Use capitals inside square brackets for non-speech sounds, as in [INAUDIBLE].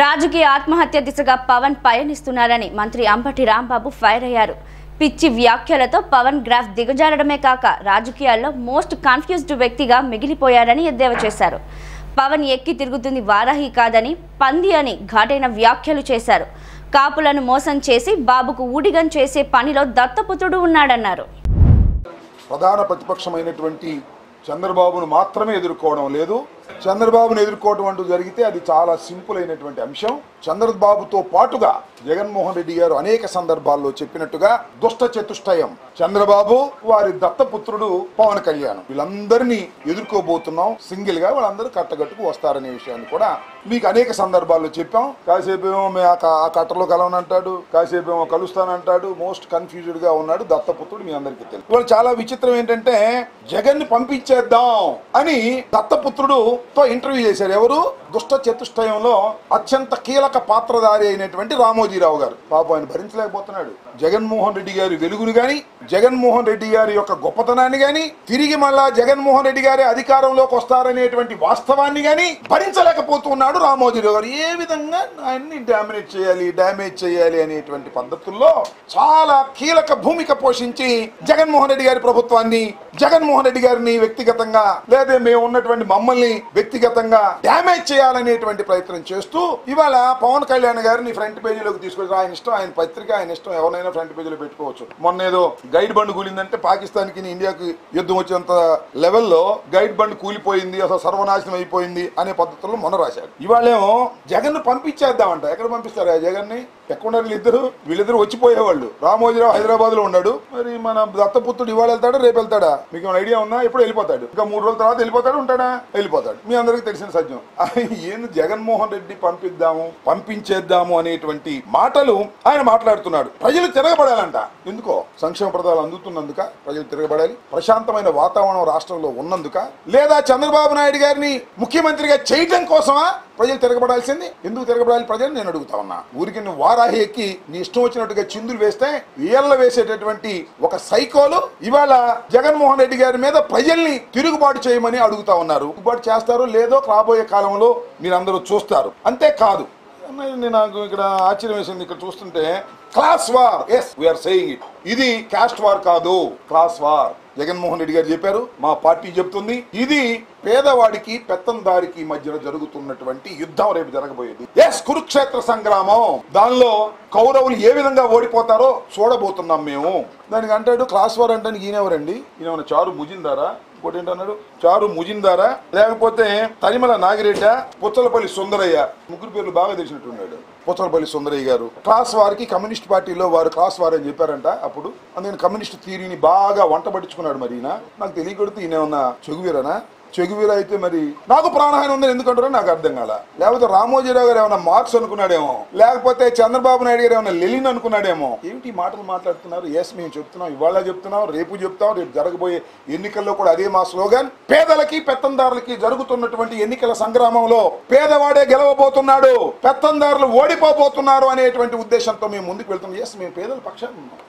రాజకీయ ఆత్మహత్య దిశగా పవన్ పయనిస్తున్నారని మంత్రి అంబటి రాంబాబు ఫైర్ అయ్యారు. పిచ్చి వ్యాఖ్యలతో పవన్ గ్రాఫ్ దిగజారడమే కాక రాజకీయాల్లో మోస్ట్ కన్ఫ్యూజ్డ్ వ్యక్తిగా మిగిలిపోయారని ఎద్దేవా చేశారు. పవన్ ఎక్కి తిరుగుతుంది వారాహి కాదని పంది అని ఘాటైన వ్యాఖ్యలు చేశారు. కాపులను మోసం చేసి బాబుకు ఊడిగం చేసే పనిలో దత్తపుత్రుడు ఉన్నాడన్నారు. ప్రధాన ప్రతిపక్షమైనటువంటి చంద్రబాబును మాత్రమే ఎదుర్కోవడం లేదు. చంద్రబాబును ఎదుర్కోవటం అంటూ జరిగితే అది చాలా సింపుల్ అయినటువంటి అంశం. చంద్రబాబుతో పాటుగా జగన్మోహన్ రెడ్డి గారు అనేక సందర్భాల్లో చెప్పినట్టుగా దుష్ట చతుష్టయం. చంద్రబాబు వారి దత్తపుత్రుడు పవన్ కళ్యాణ్. వీళ్ళందరినీ ఎదుర్కోబోతున్నాం. సింగిల్గా వాళ్ళందరూ కట్టగట్టుకు వస్తారనే విషయాన్ని కూడా మీకు అనేక సందర్భాల్లో చెప్పాం. కాసేపు ఏమో మే- ఆ ఆ కట్టలో కలవనంటాడు కాసేపు ఏమో కలుస్తానంటాడు మోస్ట్ కన్ఫ్యూజ్డ్గా ఉన్నాడు దత్తపుత్రుడు మీ అందరికీ తెలుసు. ఇవాళ చాలా విచిత్రం ఏంటంటే జగన్ని పంపించేద్దాం అని దత్తపుత్రుడు తో ఇంటర్వ్యూ చేశారు ఎవరు? దుష్ట చతుష్టయంలో అత్యంత కీలక పాత్రధారి అయినటువంటి రామోజీరావు గారు. పాపం ఆయన భరించలేకపోతున్నాడు. జగన్మోహన్ రెడ్డి గారి వెలుగును గాని జగన్మోహన్ రెడ్డి గారి యొక్క గొప్పతనాన్ని గాని తిరిగి మళ్ళా జగన్మోహన్ రెడ్డి గారి అధికారంలోకి వస్తారనేటువంటి వాస్తవాన్ని గాని భరించలేకపోతున్నాడు రామోజీరావు గారు. ఏ విధంగా ఆయన్ని డామినేట్ చేయాలి డ్యామేజ్ చేయాలి అనేటువంటి పద్ధతుల్లో చాలా కీలక భూమిక పోషించి జగన్మోహన్ రెడ్డి గారి ప్రభుత్వాన్ని జగన్మోహన్ రెడ్డి గారిని వ్యక్తిగతంగా లేదా మేము ఉన్నటువంటి మమ్మల్ని వ్యక్తిగతంగా డ్యామేజ్ చేయాలనేటువంటి ప్రయత్నం చేస్తూ ఇవాళ పవన్ కళ్యాణ్ గారిని ఫ్రంట్ పేజీలోకి తీసుకొచ్చి ఆయన ఇష్టం ఆయన పత్రిక ఆయన ఇష్టం ఎవరైనా ఫ్రంట్ పేజీలో పెట్టుకోవచ్చు. మొన్న ఏదో గైడ్ బండ్ కూలిందంటే పాకిస్తాన్కి ఇండియాకి యుద్ధం వచ్చేంత లెవెల్లో గైడ్ బండ్ కూలిపోయింది అసలు సర్వనాశనం అయిపోయింది అనే పద్ధతుల్లో మొన్న రాశాడు ఇవాళేమో జగన్ పంపించేద్దామంట. ఎక్కడ పంపిస్తారు ఆ జగన్ని ఎక్కడున్నారు వీళ్ళిద్దరు? వీళ్ళిద్దరు వచ్చిపోయేవాళ్ళు. రామోజీరావు హైదరాబాద్లో ఉన్నాడు. మరి మన దత్తపుత్రుడు ఇవాళ వెళ్తాడా రేపు వెళ్తాడా? మీకు ఏమైనా ఐడియా ఉన్నా? ఎప్పుడు వెళ్ళిపోతాడు. ఇంకా మూడు రోజుల తర్వాత వెళ్ళిపోతాడు ఉంటాడా? వెళ్ళిపోతాడు. మీ అందరికీ తెలిసిన సత్యం. [LAUGHS] ఏంది జగన్మోహన్ రెడ్డి పంపిద్దాము? పంపించేద్దాము అనేటువంటి మాటలు ఆయన మాట్లాడుతున్నాడు. ప్రజలు తిరగబడాలంట. ఎందుకో? సంక్షేమ పథకాలు అందుతున్నందుక ప్రజలు తిరగబడాలి. ప్రశాంతమైన వాతావరణం రాష్ట్రంలో ఉన్నందుక. లేదా చంద్రబాబు నాయుడు గారిని ముఖ్యమంత్రిగా చేయటం కోసమా ప్రజలు తిరగబడాల్సింది? ఎందుకు తిరగబడాలి ప్రజలు? నేను అడుగుతా ఉన్నా. ఊరికి నువ్వు వారాహి ఎక్కి నీ ఇష్టం వచ్చినట్టుగా చిందులు వేస్తే ఏళ్ళ వేసేటటువంటి ఒక సైకోలు ఇవాళ జగన్మోహన్ రెడ్డి గారి మీద ప్రజల్ని తిరుగుబాటు చేయమని అడుగుతా ఉన్నారు. తిరుగుబాటు చేస్తారో లేదో రాబోయే కాలంలో మీరందరూ చూస్తారు. అంతేకాదు నాకు ఇక్కడ ఆశ్చర్యం వేసింది. ఇక్కడ చూస్తుంటే class war as we are saying it ఇది క్యాస్ట్ వార్ కాదు క్లాస్ వార్ జగన్మోహన్ రెడ్డి గారు చెప్పారు మా పార్టీ చెప్తుంది ఇది పేదవాడికి పెత్తందారికి మధ్యన జరుగుతున్నటువంటి యుద్ధం రేపు జరగబోయేది. ఎస్ కురుక్షేత్ర సంగ్రామం. దానిలో కౌరవులు ఏ విధంగా ఓడిపోతారో చూడబోతున్నాం మేము. దానికి అంటాడు క్లాస్ వార్ అంటే ఈయనెవరండి? ఈయన చారు ముజిందారా? ఇంకోటి ఏంటన్నాడు చారు ముజిందారా? లేకపోతే తరిమల నాగిరెడ్డ పుచ్చలపల్లి సుందరయ్య ముగ్గురు పేర్లు బాగా తెలిసినట్టున్నాడు. పుచ్చలపల్లి సుందరయ్య గారు. క్లాస్ వారికి కమ్యూనిస్ట్ పార్టీలో వారు క్లాస్ వార్ అని చెప్పారంట అప్పుడు. అందుకని కమ్యూనిస్ట్ థియరీని బాగా వంట పట్టించుకున్నాడు మరి ఈయన. నాకు తెలియకూడదు ఈయన ఏమన్నా చెగువీరనా? చెగువీరైతే అయితే మరి నాకు ప్రాణహాని ఉందని ఎందుకంటారో నాకు అర్థం కాల. లేకపోతే రామోజీరావు గారు ఏమైనా మార్క్స్ అనుకున్నాడేమో? లేకపోతే చంద్రబాబు నాయుడు గారు ఏమైనా లెలిన్ అనుకున్నాడేమో? ఏమిటి మాటలు మాట్లాడుతున్నారు? ఎస్ మేము చెప్తున్నాం ఇవాళ చెప్తున్నాం రేపు చెప్తాం రేపు జరగబోయే ఎన్నికల్లో కూడా అదే మా స్లోగన్. పేదలకి పెత్తందారులకి జరుగుతున్నటువంటి ఎన్నికల సంగ్రామంలో పేదవాడే గెలవబోతున్నాడు పెత్తందారులు ఓడిపోబోతున్నారు అనేటువంటి ఉద్దేశంతో మేము ముందుకు వెళ్తున్నాం. ఎస్ మేము పేదల పక్షాన్ని ఉన్నాం.